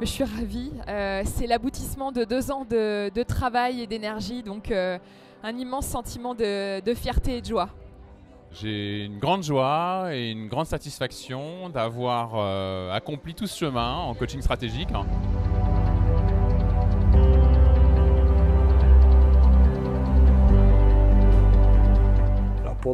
Je suis ravie. Euh, c'est l'aboutissement de deux ans de, travail et d'énergie, donc euh, un immense sentiment de, fierté et de joie. J'ai une grande joie et une grande satisfaction d'avoir euh, accompli tout ce chemin en coaching stratégique.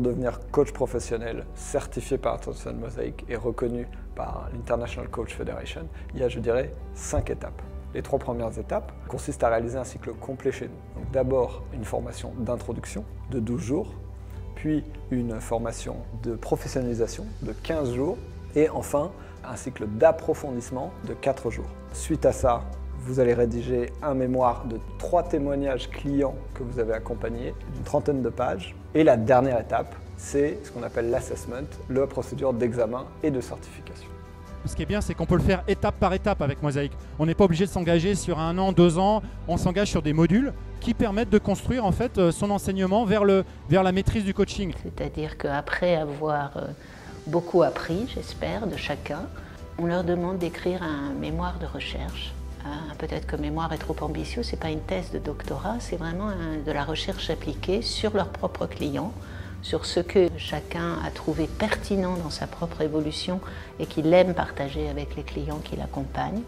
Devenir coach professionnel certifié par Attention Mosaic et reconnu par l'International Coach Federation, il y a, je dirais, cinq étapes. Les trois premières étapes consistent à réaliser un cycle complet chez nous. D'abord, une formation d'introduction de 12 jours, puis une formation de professionnalisation de 15 jours, et enfin un cycle d'approfondissement de 4 jours. Suite à ça, vous allez rédiger un mémoire de trois témoignages clients que vous avez accompagnés, d'une trentaine de pages. Et la dernière étape, c'est ce qu'on appelle l'assessment, la procédure d'examen et de certification. Ce qui est bien, c'est qu'on peut le faire étape par étape avec Mosaic. On n'est pas obligé de s'engager sur un an, deux ans. On s'engage sur des modules qui permettent de construire en fait euh, son enseignement vers, le, vers la maîtrise du coaching. C'est-à-dire qu'après avoir euh, beaucoup appris, j'espère, de chacun, on leur demande d'écrire un mémoire de recherche peut-être que mémoire est trop ambitieux, ce n'est pas une thèse de doctorat, c'est vraiment de la recherche appliquée sur leurs propres clients, sur ce que chacun a trouvé pertinent dans sa propre évolution et qu'il aime partager avec les clients qui l'accompagnent.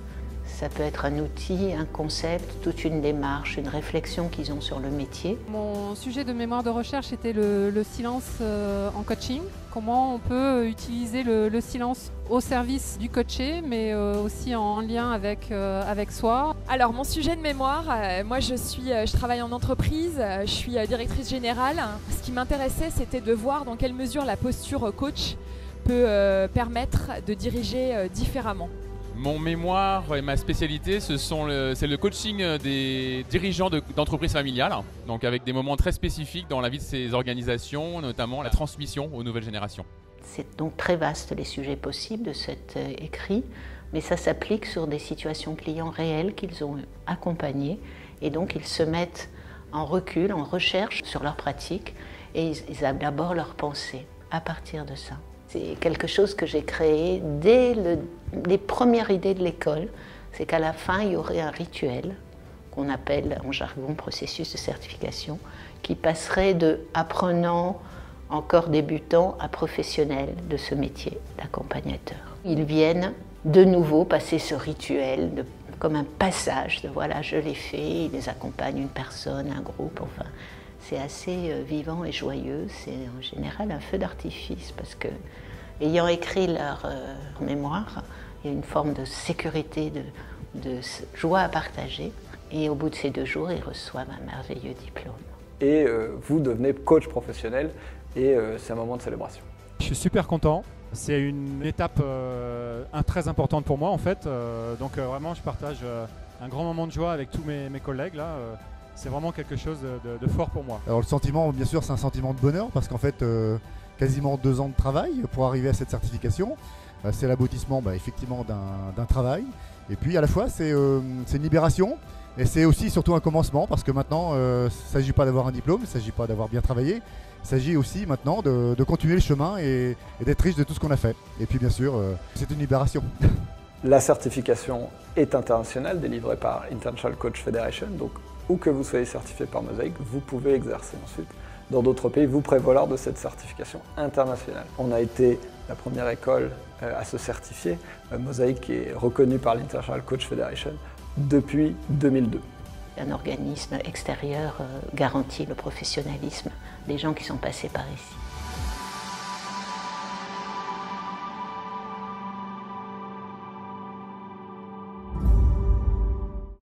Ça peut être un outil, un concept, toute une démarche, une réflexion qu'ils ont sur le métier. Mon sujet de mémoire de recherche était le, silence euh, en coaching. Comment on peut utiliser le, silence au service du coaché, mais euh, aussi en lien avec, euh, avec soi? Alors mon sujet de mémoire, moi je, suis, je travaille en entreprise, je suis directrice générale. Ce qui m'intéressait c'était de voir dans quelle mesure la posture coach peut permettre de diriger différemment. Mon mémoire et ma spécialité, c'est le, coaching des dirigeants d'entreprises familiales, donc avec des moments très spécifiques dans la vie de ces organisations, notamment la transmission aux nouvelles générations. C'est donc très vaste les sujets possibles de cet euh, écrit, mais ça s'applique sur des situations clients réelles qu'ils ont accompagnées, et donc ils se mettent en recul, en recherche sur leurs pratiques, et ils, ils élaborent leurs pensées à partir de ça. C'est quelque chose que j'ai créé dès les premières idées de l'école. C'est qu'à la fin, il y aurait un rituel qu'on appelle en jargon processus de certification, qui passerait de apprenant encore débutant à professionnel de ce métier d'accompagnateur. Ils viennent de nouveau passer ce rituel comme un passage de voilà, je l'ai fait, ils accompagnent une personne, un groupe, enfin, c'est assez euh, vivant et joyeux. C'est en général un feu d'artifice parce que, ayant écrit leur euh, mémoire, il y a une forme de sécurité, de, joie à partager. Et au bout de ces deux jours, ils reçoivent un merveilleux diplôme. Et euh, vous devenez coach professionnel et c'est un moment de célébration. Je suis super content. C'est une étape très importante pour moi en fait. donc vraiment, je partage un grand moment de joie avec tous mes, mes collègues là c'est vraiment quelque chose de, fort pour moi. Alors le sentiment, bien sûr, c'est un sentiment de bonheur parce qu'en fait, euh, quasiment deux ans de travail pour arriver à cette certification. Euh, c'est l'aboutissement bah, effectivement d'un travail. Et puis à la fois, euh, c'est une libération. Et c'est aussi surtout un commencement parce que maintenant, il ne s'agit pas d'avoir un diplôme, il ne s'agit pas d'avoir bien travaillé. Il s'agit aussi maintenant de, continuer le chemin et, et d'être riche de tout ce qu'on a fait. Et puis bien sûr, c'est une libération. La certification est internationale, délivrée par International Coach Federation. Donc ou que vous soyez certifié par Mosaic, vous pouvez exercer ensuite dans d'autres pays, vous prévaloir de cette certification internationale. On a été la première école euh, à se certifier. Euh, Mosaic est reconnu par l'International Coach Federation depuis 2002. Un organisme extérieur euh, garantit le professionnalisme des gens qui sont passés par ici.